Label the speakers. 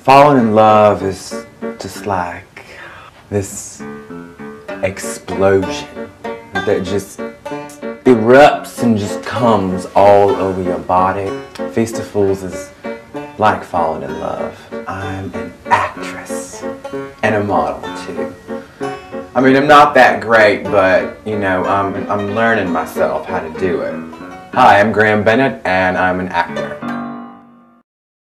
Speaker 1: falling in love is just like this explosion that just erupts and just comes all over your body. Feast of Fools is like falling in love. I'm an actress and a model too. I mean, I'm not that great, but you know, I'm, I'm learning myself how to do it. Hi, I'm Graham Bennett, and I'm an actor.